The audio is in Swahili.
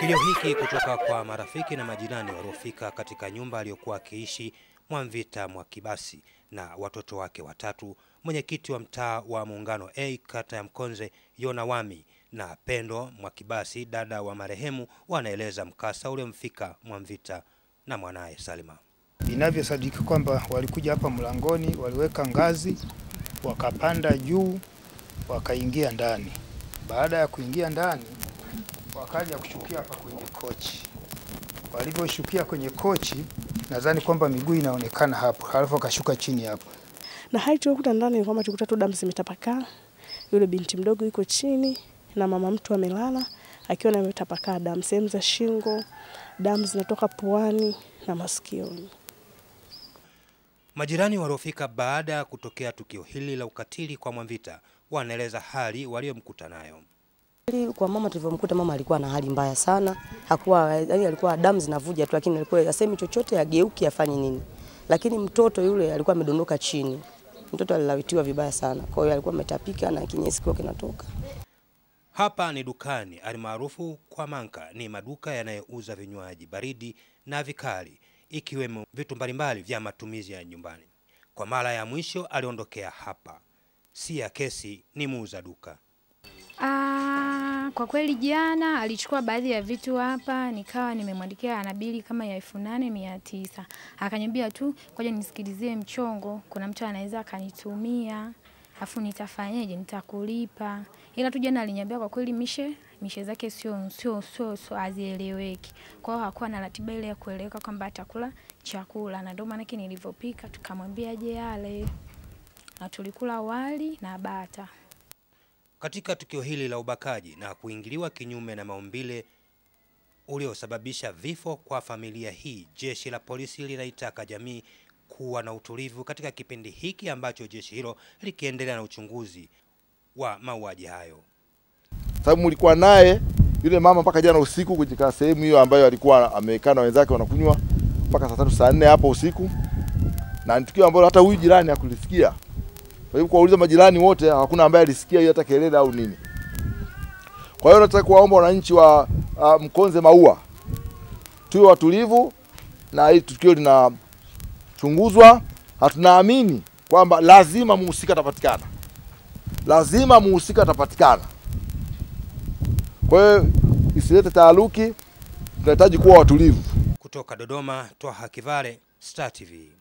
Kilio hiki kutoka kwa marafiki na majirani waliofika katika nyumba aliyokuwa akiishi Mwamvita Mwakibasi na watoto wake watatu, mwenyekiti wa mtaa wa Muungano A kata ya Mkonze Yona Wami na Pendo Mwakibasi dada wa marehemu, wanaeleza mkasa uliomfika Mwamvita na mwanaye Salima. Inavyosadikika kwamba walikuja hapa mlangoni, waliweka ngazi, wakapanda juu, wakaingia ndani. Baada ya kuingia ndani, wakaja kushukia hapa kwenye kochi. Walivyoshukia kwenye kochi, nadhani kwamba miguu inaonekana hapo, halafu akashuka chini hapo. na hali tulikuta ndani ni kwamba tulikuta tu damu zimetapakaa, yule binti mdogo yuko chini na mama mtu amelala akiwa ametapakaa damu sehemu za shingo, damu zinatoka puani na masikioni. Majirani waliofika baada ya kutokea tukio hili la ukatili kwa Mwamvita wanaeleza hali waliyomkuta nayo. Kwa mama tulivyomkuta, mama alikuwa na hali mbaya sana, hakuwa yani, alikuwa damu zinavuja tu, lakini alikuwa asemi chochote, ageuki afanye nini. Lakini mtoto yule alikuwa amedondoka chini, mtoto alilawitiwa vibaya sana, kwa hiyo alikuwa ametapika na kinyesi kwa kinatoka. Hapa ni dukani alimaarufu kwa Manka, ni maduka yanayouza vinywaji baridi na vikali, ikiwemo vitu mbalimbali vya matumizi ya nyumbani. Kwa mara ya mwisho aliondokea hapa, si ya kesi, ni muuza duka. Ah, kwa kweli jana alichukua baadhi ya vitu hapa, nikawa nimemwandikia ana bili kama ya elfu nane mia tisa. Akaniambia tu ngoja nisikilizie mchongo, kuna mtu anaweza akanitumia afu nitafanyaje, nitakulipa. Ila tu jana aliniambia kwa kweli mishe mishe zake sio sio sio sio hazieleweki. Kwa hiyo hakuwa na ratiba ile ya kueleweka kwamba atakula chakula, na ndio maana nilivyopika tukamwambia je ale, na tulikula wali na bata. Katika tukio hili la ubakaji na kuingiliwa kinyume na maumbile uliosababisha vifo kwa familia hii, jeshi la polisi linaitaka jamii kuwa na utulivu katika kipindi hiki ambacho jeshi hilo likiendelea na uchunguzi wa mauaji hayo. sababu mlikuwa naye yule mama mpaka jana usiku katika sehemu hiyo ambayo alikuwa amekaa na wenzake wanakunywa mpaka saa tatu saa nne hapo usiku, na ni tukio ambalo hata huyu jirani hakulisikia. Kwa hivyo kuwauliza majirani wote, hakuna ambaye alisikia hata kelele au nini. Kwa hiyo nataka kuwaomba wananchi wa uh, Mkonze Maua tuwe watulivu, na hili tukio linachunguzwa, na tunaamini kwamba lazima muhusika atapatikana, lazima muhusika atapatikana. Kwa hiyo isilete taaruki, tunahitaji kuwa watulivu. Kutoka Dodoma, Twaha Kivale, Star TV.